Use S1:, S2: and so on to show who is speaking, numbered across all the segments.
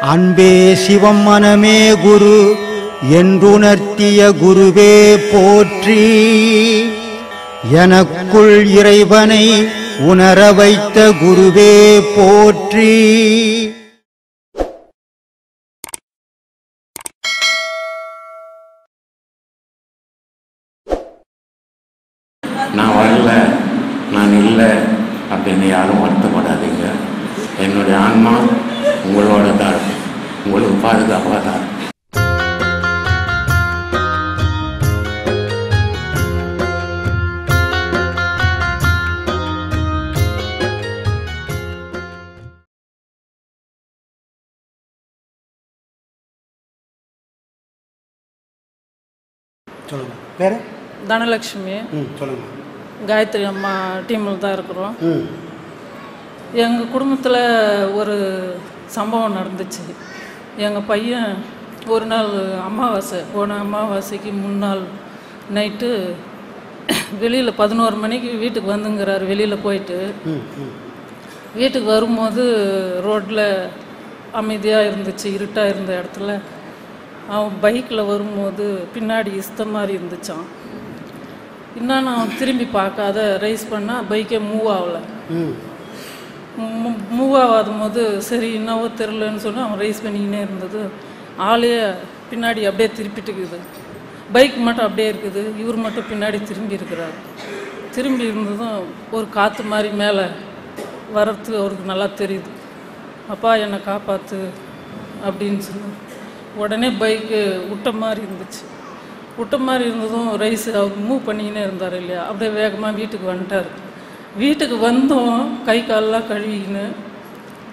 S1: அன்பே சிவம் மனமே குரு என்றுணர்த்திய குருவே போற்றி. எனக்குள் இறைவனை உணர வைத்த குருவே போற்றி.
S2: நான் வரல நான் இல்லை. அப்படின்னு யாரும் வருத்தப்படாதீங்க. என்னுடைய ஆன்மா உங்களோட தான். இருக்கு உங்களுக்கு பாதுகாப்பாக தான். இருக்கு
S1: சொல்லுங்க. வேற
S3: தனலட்சுமி.
S1: ம் சொல்லுங்க.
S3: காயத்ரி அம்மா டீமில் தான் இருக்கிறோம். எங்கள் குடும்பத்தில் ஒரு சம்பவம் நடந்துச்சு. எங்கள் பையன் ஒரு நாள் அமாவாசை போன அமாவாசைக்கு முன்னாள் நைட்டு வெளியில் பதினோரு மணிக்கு வீட்டுக்கு வந்துங்கிறாரு வெளியில் போயிட்டு. வீட்டுக்கு வரும்போது ரோட்டில் அமைதியாக இருந்துச்சு இருட்டாக இருந்த இடத்துல. அவன் பைக்கில் வரும்போது பின்னாடி இஸ்த மாதிரி இருந்துச்சான் இன்னும் நான் திரும்பி பார்க்காத ரைஸ் பண்ணால் பைக்கே மூவ் ஆகலை. மூவ் ஆகாத போது சரி என்னவோ தெரிலன்னு சொன்னா அவன் ரைஸ் பண்ணிக்கினே இருந்தது. ஆளே பின்னாடி அப்படியே திருப்பிட்டு இருக்குது பைக் மட்டும் அப்படியே இருக்குது. இவர் மட்டும் பின்னாடி திரும்பி இருக்கிறார். திரும்பி இருந்ததும் ஒரு காற்று மாதிரி மேலே வர்றது அவருக்கு நல்லா தெரியுது. அப்பா என்னை காப்பாற்று அப்படின்னு சொல்லி உடனே பைக்கு விட்ட மாதிரி இருந்துச்சு. விட்ட மாதிரி இருந்ததும் ரைஸ் அவர் மூவ் பண்ணிக்கினே இருந்தார் இல்லையா? அப்படியே வேகமாக வீட்டுக்கு வந்துட்டார். வீட்டுக்கு வந்தோம் கை காலெல்லாம் கழுவிக்கின்னு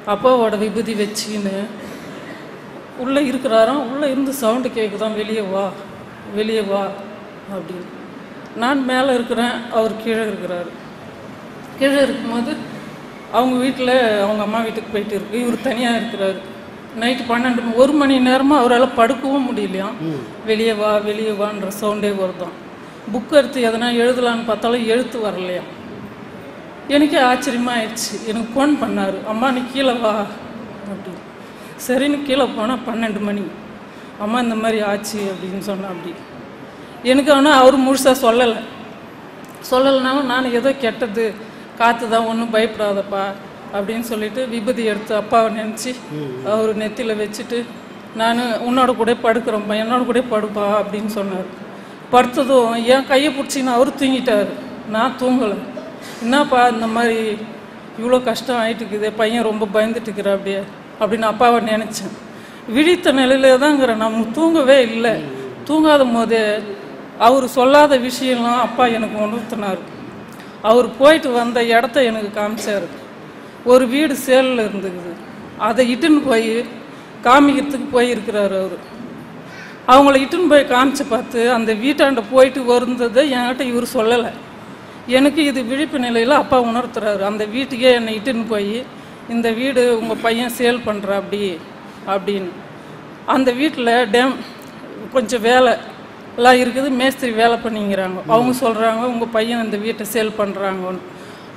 S3: அப்பாவோட விபூதி வச்சுக்கின்னு உள்ளே இருக்கிறாராம் உள்ளே இருந்து சவுண்டு கேட்குதான் வெளியே வா வெளியே வா அப்படின்னு. நான் மேலே இருக்கிறேன் அவர் கீழே இருக்கிறார். கீழே இருக்கும்போது அவங்க வீட்டில் அவங்க அம்மா வீட்டுக்கு போயிட்டு இருக்கு. இவர் தனியாக இருக்கிறாரு. நைட்டு பன்னெண்டு மணி- ஒரு மணி நேரமாக அவரால் படுக்கவும் முடியலையாம் வெளியே வா வெளியே வான்ற சவுண்டே வருதாம் புக் எடுத்து எதனா எழுதலான்னு பார்த்தாலும் எழுத்து வரலையாம் எனக்கே ஆச்சரியமா ஆயிடுச்சு எனக்கு ஃபோன் பண்ணார். அம்மா நீ கீழே வா. அப்படின்னு சரின்னு கீழே போனால் பன்னெண்டு மணி. அம்மா இந்த மாதிரி ஆச்சு அப்படின்னு சொன்னா அப்படி. எனக்கு ஆனால் அவர் முழுசாக சொல்லலை. சொல்லலைனாலும் நான் ஏதோ கெட்டது காற்று தான் ஒன்றும் பயப்படாதப்பா. அப்படின்னு சொல்லிட்டு விபதி எடுத்து அப்பாவை நினச்சி அவர் நெத்தியில் வச்சுட்டு நான் உன்னோட கூட படுக்கிறோம்ப்பா என்னோட கூட படுப்பா அப்படின்னு சொன்னார். படுத்ததும் என் கையை பிடிச்சின்னு அவர் தூங்கிட்டார். நான் தூங்கலை. என்னப்பா இந்த மாதிரி இவ்வளோ கஷ்டம் ஆயிட்டு பையன் ரொம்ப பயந்துட்டு அப்படியே அப்படின்னு அப்பாவை நினச்சேன். விழித்த நிலையில தாங்கிறேன் நம்ம தூங்கவே இல்லை. தூங்காத போதே அவர் சொல்லாத விஷயம்லாம் அப்பா எனக்கு உணர்த்தினார். அவர் போயிட்டு வந்த இடத்த எனக்கு காமிச்சார். ஒரு வீடு சேலில் இருந்துக்குது. அதை இட்டுன்னு போய் காமிக்கிறதுக்கு போயிருக்கிறாரு அவர். அவங்கள இட்டுன்னு போய் காமிச்சு பார்த்து அந்த வீட்டாண்ட போயிட்டு வருந்ததை என்கிட்ட இவர் சொல்லலை. எனக்கு இது விழிப்பு நிலையில் அப்பா உணர்த்துறாரு. அந்த வீட்டுக்கே என்னை இட்டுன்னு போய் இந்த வீடு உங்கள் பையன் சேல் பண்ணுற அப்படி அப்படின்னு. அந்த வீட்டில் டேம் கொஞ்சம் வேலை எல்லாம் இருக்குது. மேஸ்திரி வேலை பண்ணிங்கிறாங்க அவங்க சொல்கிறாங்க உங்கள் பையன் இந்த வீட்டை சேல் பண்ணுறாங்கன்னு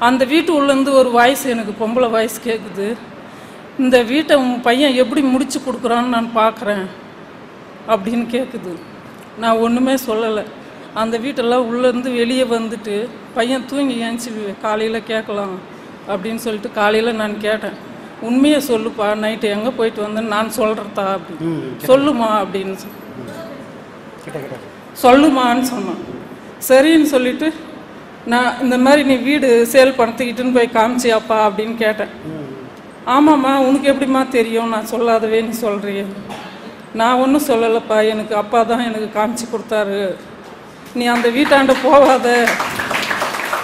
S3: அந்த வீட்டு உள்ளேருந்து ஒரு வாய்ஸ் எனக்கு பொம்பளை வாய்ஸ் கேட்குது இந்த வீட்டை உன் பையன் எப்படி முடிச்சு கொடுக்குறான்னு நான் பார்க்குறேன் அப்படின்னு கேட்குது நான் ஒன்றுமே சொல்லலை. அந்த வீட்டெல்லாம் உள்ளேருந்து வெளியே வந்துட்டு பையன் தூங்கி ஏஞ்சி காலையில் கேட்கலாம் அப்படின்னு சொல்லிட்டு காலையில் நான் கேட்டேன். உண்மையை சொல்லுப்பா நைட்டு எங்கே போயிட்டு வந்தேன்னு நான் சொல்கிறதா அப்படின்னு சொல்லுமா அப்படின்னு சொல்லுமான்னு சொன்னான். சரின்னு சொல்லிட்டு நான் இந்த மாதிரி நீ வீடு சேல் பணத்துக்கிட்டுன்னு போய் காமிச்சியாப்பா அப்படின்னு கேட்டேன். ஆமாம்மா உனக்கு எப்படிம்மா தெரியும்? நான் சொல்லாதவே நீ சொல்கிறியே நான் ஒன்றும் சொல்லலைப்பா எனக்கு அப்பா தான் எனக்கு காமிச்சு கொடுத்தாரு. நீ அந்த வீட்டாண்ட போகாத.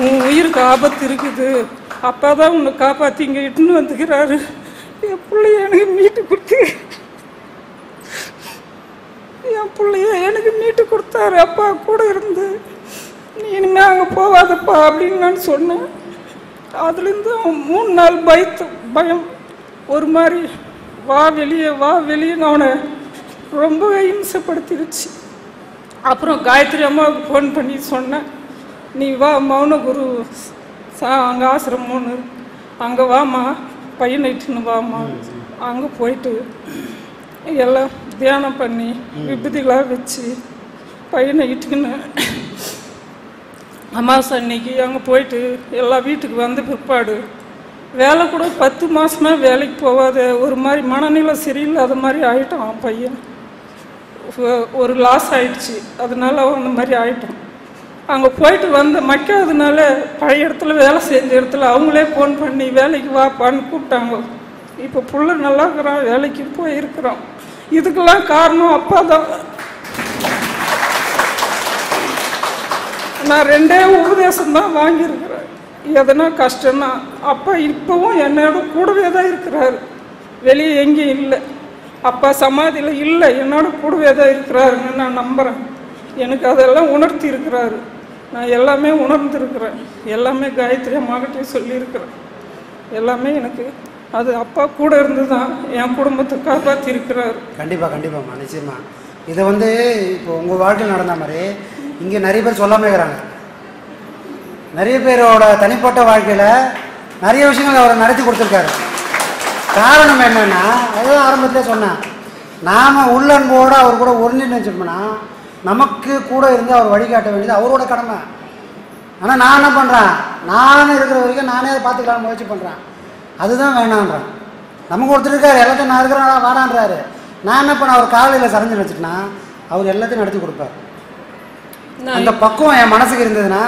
S3: உன் உயிருக்கு ஆபத்து இருக்குது. அப்பா தான் உன்னை காப்பாற்றி இங்கே இட்டுன்னு வந்துக்கிறாரு. என் பிள்ளைய எனக்கு மீட்டு கொடுத்து. என் பிள்ளைய எனக்கு மீட்டு கொடுத்தாரு. அப்பா கூட இருந்து நீ இனிமே அங்கே போகாதப்பா அப்படின்னு நான் சொன்னேன். அதுலேருந்து மூணு நாள் பயத்து பயம். ஒரு மாதிரி வா வெளியே வா வெளியேன்னு அவனை ரொம்பவே இம்சப்படுத்திடுச்சு அப்புறம் காயத்ரி அம்மாவுக்கு ஃபோன் பண்ணி சொன்னேன். நீ வா மௌன குரு
S4: சா அங்கே ஆசிரமம் ஒன்று அங்கே வாம்மா பையனை இட்டுன்னு வாம்மா. அங்கே போயிட்டு எல்லாம் தியானம் பண்ணி விபூதிகளாக வச்சு பையனை இட்டுக்கின்னு அமாவாசை அன்னைக்கு அங்கே போயிட்டு எல்லா வீட்டுக்கு வந்த பிற்பாடு வேலை கூட பத்து மாதமாக வேலைக்கு போகாத ஒரு மாதிரி மனநிலை சரியில்லாத மாதிரி ஆகிட்டோம் அவன் பையன். ஒரு லாஸ் ஆயிடுச்சு. அதனால அவன் அந்த மாதிரி ஆகிட்டான் அங்கே போயிட்டு வந்த மக்காததுனால பழைய இடத்துல வேலை செஞ்ச இடத்துல அவங்களே ஃபோன் பண்ணி வேலைக்கு வாப்பான்னு கூப்பிட்டாங்க. இப்போ புள்ள நல்லா இருக்கிறான் வேலைக்கு போயிருக்கிறான். இதுக்கெல்லாம் காரணம் அப்பா தான். நான் ரெண்டே உபதேசம் தான் வாங்கியிருக்கிறேன். எதனா கஷ்டம்னா அப்பா இப்போவும் என்னோட கூடவே தான் இருக்கிறாரு. வெளியே எங்கேயும் இல்லை. அப்பா சமாதியில் இல்லை என்னோட கூடவே தான் இருக்கிறாருன்னு நான் நம்புகிறேன் எனக்கு அதெல்லாம் உணர்த்தி இருக்கிறாரு நான் எல்லாமே உணர்ந்திருக்கிறேன். எல்லாமே காயத்ரி அம்மாகிட்டையும் சொல்லியிருக்கிறேன். எல்லாமே எனக்கு அது அப்பா கூட இருந்து தான் என் குடும்பத்தை காப்பாற்றி இருக்கிறாரு
S1: கண்டிப்பாக கண்டிப்பாம்மா நிச்சயமா. இதை வந்து இப்போ உங்கள் வாழ்க்கையில் நடந்த மாதிரி இங்கே நிறைய பேர் சொல்லாமல் இருக்கிறாங்க. நிறைய பேரோட தனிப்பட்ட வாழ்க்கையில் நிறைய விஷயங்கள் அவர் நடத்தி கொடுத்துருக்காரு. காரணம் என்னென்னா அதுதான் ஆரம்பத்திலே சொன்னேன். நாம் உள்ளன்போடு அவர் கூட ஒருங்கிணைச்சோம்னா நமக்கு கூட இருந்து அவர் வழிகாட்ட வேண்டியது அவரோட கடமை. ஆனால் நான் என்ன பண்ணுறேன் நான் இருக்கிற வரைக்கும் நானே அதை பார்த்துக்கலாம் முயற்சி பண்ணுறேன் அதுதான் வேணான்றேன். நமக்கு ஒருத்தர் இருக்கார் எல்லாத்தையும் நான் இருக்கிறேன் வாடான்றாரு. நான் என்ன பண்ண அவர் காலையில் சரைஞ்சு வச்சுட்டேன்னா அவர் எல்லாத்தையும் நடத்தி கொடுப்பார். அந்த பக்குவம் என் மனசுக்கு இருந்ததுன்னா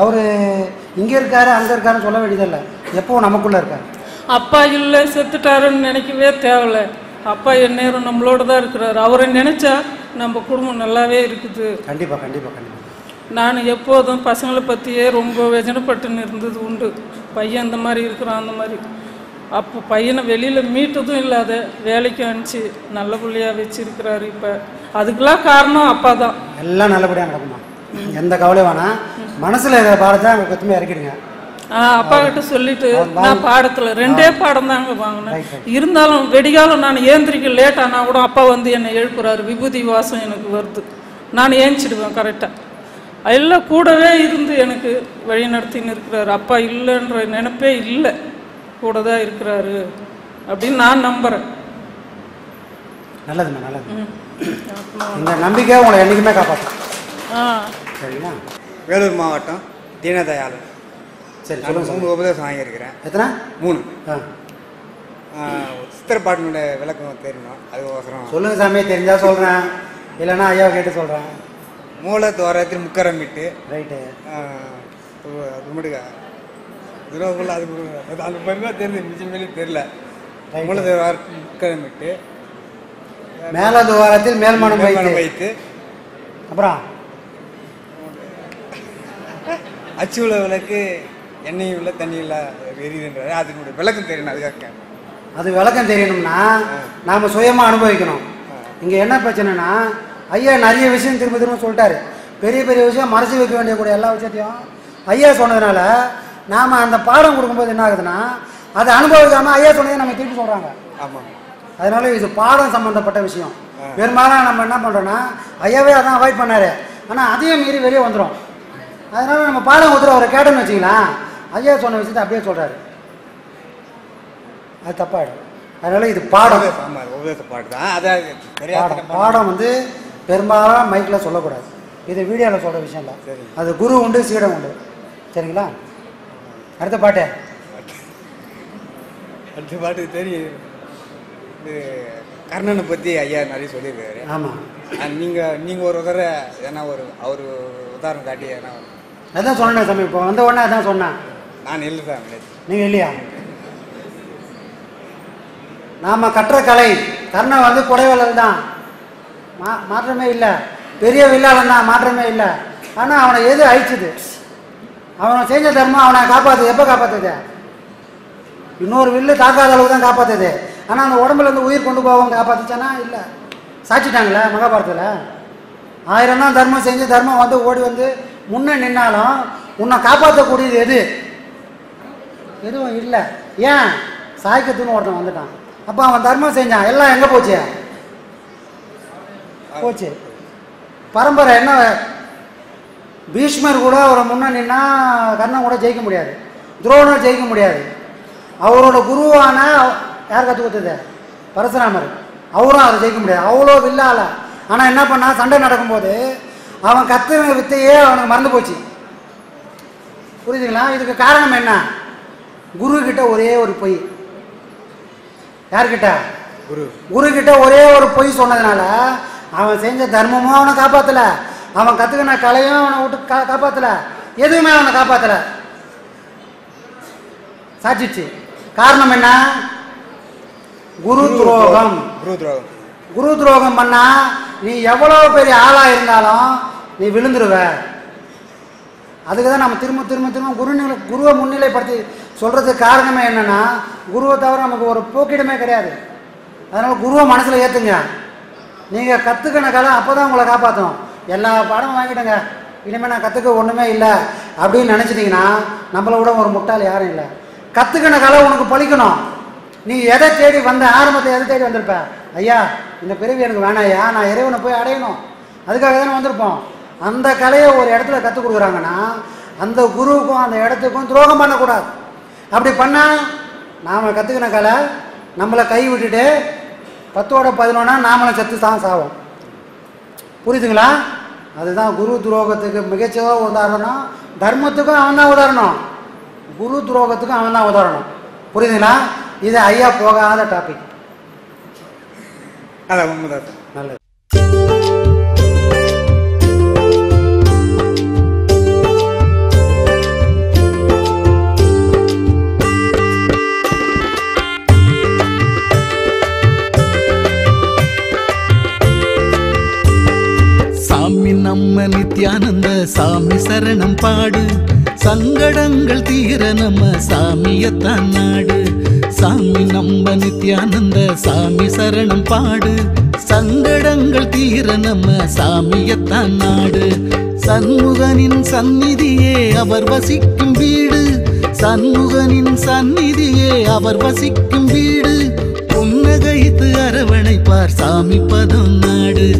S1: அவர் இங்கே இருக்காரு அங்கே இருக்காருன்னு சொல்ல வேண்டியதில்லை. எப்பவும் நமக்குள்ளே இருக்கார்.
S3: அப்பா இல்லை செத்துட்டாருன்னு நினைக்கவே தேவையில்ல. அப்பா எந்நேரம் நம்மளோட தான் இருக்கிறாரு. அவரை நினைச்சா நம்ம குடும்பம் நல்லாவே இருக்குது.
S1: கண்டிப்பாக கண்டிப்பாக கண்டிப்பாக
S3: நான் எப்போதும் பசங்களை பற்றியே ரொம்ப வெஜனப்பட்டுன்னு இருந்தது உண்டு. பையன் இந்த மாதிரி இருக்கிறான் அந்த மாதிரி. அப்போ பையனை வெளியில் மீட்டதும் இல்லாத வேலைக்கு அனுப்பிச்சு நல்ல பிள்ளையா வச்சிருக்கிறாரு இப்போ. அதுக்கெல்லாம் காரணம் அப்பா தான்.
S1: எல்லாம் நல்லபடியாக நடக்குமா எந்த கவலையும் வேணாம். மனசில் இருக்கிற பாடத்தை அங்கே கொத்துமே இறக்கிடுங்க.
S3: அப்பா கிட்ட சொல்லிட்டு நான் பாடத்துல ரெண்டே பாடம் தாங்க வாங்கினேன். இருந்தாலும் வெடிகாலம் நான் ஏந்திரிக்க லேட் ஆனா கூட அப்பா வந்து என்னை எழுப்புறாரு. விபூதி வாசம் எனக்கு வருது. நான் ஏஞ்சிடுவேன் கரெக்டா எல்லாம் கூடவே இருந்து எனக்கு வழி நடத்தின்னு இருக்கிறாரு. அப்பா இல்லைன்ற நினைப்பே இல்லை. கூட தான் இருக்கிறாரு அப்படின்னு நான் நம்புறேன்.
S1: நல்லதும்மா நல்லது இந்த நம்பிக்கை உங்களை என்றைக்குமே காப்பாற்றும்.
S3: ஆ.
S1: சரிங்களா
S5: வேலூர் மாவட்டம் தீனதயாளன்
S1: சரி
S5: நான் மூணு உபதேசம் வாங்கியிருக்கிறேன்.
S1: எத்தனை?
S5: மூணு.
S1: ஆ.
S5: ஆஹ் சித்திர பாட்டினுடைய விளக்கம் தெரியணும் அதுக்கோசரம்.
S1: சொல்லுங்கள் சாமி தெரிஞ்சா சொல்கிறேன் இல்லைன்னா ஐயாவை கேட்டு சொல்கிறேன்
S5: மூல துவாரத்தில் முக்கரமிட்டு
S1: ரைட்டு.
S5: கும்பிடுங்க துரோகுள்ள அது அது பெருமை தெரியுது மிச்சம் மேலே தெரியல. மூல துவாரத்தில் முக்கரமிட்டு
S1: மேல துவாரத்தில் மேல்மனம் வைத்து. அப்புறம்?
S5: அச்சு உள்ள விளக்கு எண்ணெய் உள்ள தண்ணி இல்ல எரியுதுன்றாரு. அதனுடைய விளக்கம் தெரியணும் அதுக்காக
S1: அது விளக்கம் தெரியணும்னா நாம் சுயமாக அனுபவிக்கணும். இங்கே என்ன பிரச்சனைனா ஐயா நிறைய விஷயம் திரும்ப திரும்ப சொல்லிட்டாரு. பெரிய பெரிய விஷயம் மறைச்சு வைக்க வேண்டிய கூட எல்லா விஷயத்தையும் ஐயா சொன்னதுனால நாம் அந்த பாடம் கொடுக்கும்போது என்ன ஆகுதுன்னா அதை அனுபவிக்காமல் ஐயா சொன்னதை நம்ம திருப்பி சொல்கிறாங்க
S5: ஆமாம்
S1: அதனால இது பாடம் சம்மந்தப்பட்ட விஷயம். பெரும்பாலும் நம்ம என்ன பண்ணுறோன்னா ஐயாவே அதான் அவாய்ட் பண்ணாரு. ஆனால் அதையும் மீறி வெளியே வந்துடும் அதனால நம்ம பாடம் கொடுத்துரு அவரை கேட்டோம்னு வச்சுக்கலாம். ஐயா சொன்ன விஷயத்தை அப்படியே சொல்கிறாரு அது தப்பாயிடும். அதனால இது பாடம்.
S5: பாட்டு தான். தெரியாத
S1: பாடம். பாடம் வந்து பெரும்பாலும் மைக்கில் சொல்லக்கூடாது. இது வீடியோவில் சொல்கிற விஷயம்
S5: சரி.
S1: அது குரு உண்டு சீடம் உண்டு. சரிங்களா? அடுத்த பாட்டு.
S5: அடுத்த பாட்டு தெரியும். இது கர்ணனை பற்றி ஐயா நிறைய சொல்லியிருக்காரு.
S1: ஆமாம்
S5: நீங்கள் நீங்கள் ஒரு தடவை ஏன்னா ஒரு அவர் உதாரணம் காட்டி ஏன்னா
S1: அதான் சொன்னேன் சாமி இப்போ வந்த உடனே அதான் சொன்னேன்.
S5: நான் இல்லை தான்
S1: நீங்கள் இல்லையா? நாம் கற்ற கலை கர்ணன் வந்து குடைவலல் தான். மா மாற்றமே இல்லை. பெரிய வில்லாளன் தான் மாற்றமே இல்லை. ஆனால் அவனை எது அழிச்சுது? அவனை செஞ்ச தர்மம் அவனை காப்பாற்றுது எப்போ காப்பாற்றுது இன்னொரு வில்லு தாக்காத அளவுக்கு தான் காப்பாற்றுது ஆனால் அந்த உடம்புல இருந்து உயிர் கொண்டு போகவும் காப்பாற்றுச்சானா இல்லை. சாச்சிட்டாங்களே மகாபாரதத்தில்? ஆயிரம் தான் தர்மம் செஞ்சு தர்மம் வந்து ஓடி வந்து முன்னே நின்னாலும் உன்னை காப்பாற்றக்கூடியது எது? எதுவும் இல்லை. ஏன்? சாய்க்கத்துன்னு ஒருத்தன் வந்துட்டான். அப்போ அவன் தர்மம் செஞ்சான். எல்லாம் எங்கே போச்சு? போச்சு. பரம்பரை என்ன? பீஷ்மர் கூட அவரை முன்ன நின்னா கர்ணன் கூட ஜெயிக்க முடியாது. துரோணர் ஜெயிக்க முடியாது. அவரோட குருவான யார் கற்றுக் கொடுத்தது? பரசுராமர். அவரும் அதை ஜெயிக்க முடியாது. அவ்வளோ வில்லால. ஆனால் என்ன பண்ணா? சண்டை நடக்கும்போது அவன் கத்துன வித்தையே அவனுக்கு மறந்து போச்சு. புரியுதுங்களா இதுக்கு காரணம் என்ன? குரு கிட்ட ஒரே ஒரு பொய். யார்கிட்ட?
S5: குரு.
S1: குரு கிட்ட ஒரே ஒரு பொய் சொன்னதுனால அவன் செஞ்ச தர்மமும் அவனை காப்பாத்தல. அவன் கத்துக்கின கலையும் அவனை விட்டு கா காப்பாத்தல. எதுவுமே அவனை காப்பாத்தல. சாட்சிச்சு. காரணம் என்ன? குரு துரோகம்.
S5: குரு துரோகம்.
S1: குரு துரோகம் பண்ணா நீ எவ்வளவு பெரிய ஆளாக இருந்தாலும் நீ விழுந்துருவ. அதுக்கு தான் நம்ம திரும்ப திரும்ப திரும்ப குரு குருவை முன்னிலைப்படுத்தி சொல்கிறதுக்கு காரணமே என்னன்னா குருவை தவிர நமக்கு ஒரு போக்கிடமே கிடையாது. அதனால் குருவை மனசில் ஏற்றுங்க நீங்கள் கற்றுக்கின கத்துக்கின காலம் அப்பதான் உங்களை காப்பாற்றும் எல்லா பாடமும் வாங்கிட்டேங்க இனிமேல் நான் கற்றுக்க ஒன்றுமே இல்லை. அப்படின்னு நினச்சிட்டிங்கன்னா நம்மளை விட ஒரு முட்டாள் யாரும் இல்லை. கற்றுக்கின கலை உனக்கு பழிக்கணும். நீ எதை தேடி வந்த ஆரம்பத்தை எதை தேடி வந்திருப்ப? ஐயா இந்த பிறவி எனக்கு வேணாம் ஐயா நான் இறைவனை போய் அடையணும். அதுக்காக தானே வந்திருப்போம். அந்த கலையை ஒரு இடத்துல கற்றுக் கொடுக்குறாங்கன்னா அந்த குருவுக்கும் அந்த இடத்துக்கும் துரோகம் பண்ணக்கூடாது. அப்படி பண்ணால் நாம் கற்றுக்கின கலை நம்மளை கை விட்டுட்டு பத்தோட பதினொன்னா நாமளும் செத்து தான் சாவோம். புரியுதுங்களா? அதுதான் குரு துரோகத்துக்கு மிகச்சதாக உதாரணம். தர்மத்துக்கும் அவன் தான் உதாரணம். குரு துரோகத்துக்கும் அவன் தான் உதாரணம். புரியுதுங்களா? இது ஐயா போகாத டாபிக்
S5: அதான் உண்மைதான். சார்
S1: நல்லது.
S6: சாமி நம்ம நித்யானந்த சாமி சரணம் பாடு. சங்கடங்கள் தீர நம்ம சாமியத்தான் நாடு. சாமி நம்ம நித்யானந்த சாமி சரணம் பாடு. சங்கடங்கள் தீர நம்ம சாமியத்தான் நாடு. சண்முகனின் சந்நிதியே அவர் வசிக்கும் வீடு. சண்முகனின் சந்நிதியே அவர் வசிக்கும் வீடு. புன்னகைத்து அரவணைப்பார் சாமி பதம் நாடு.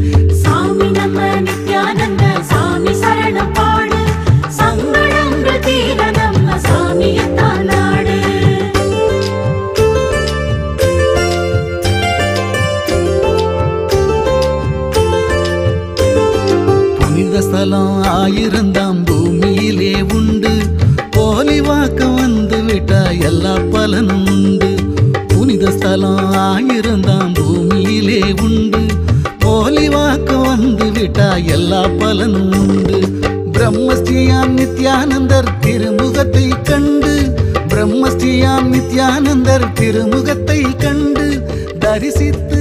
S6: நித்யானந்தர் திருமுகத்தை கண்டு பிரம்மஸ்ரீயாம் நித்யானந்தர் திருமுகத்தை கண்டு தரிசித்து